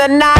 the night.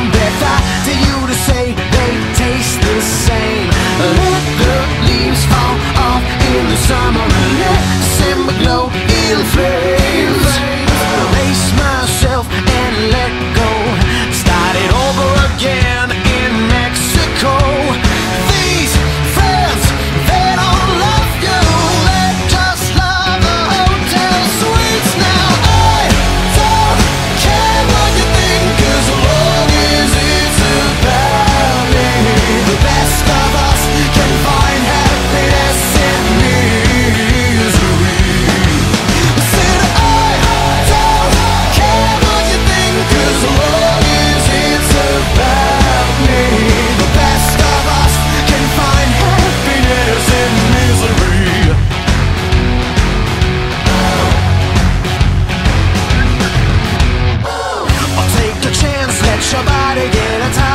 somebody get a time.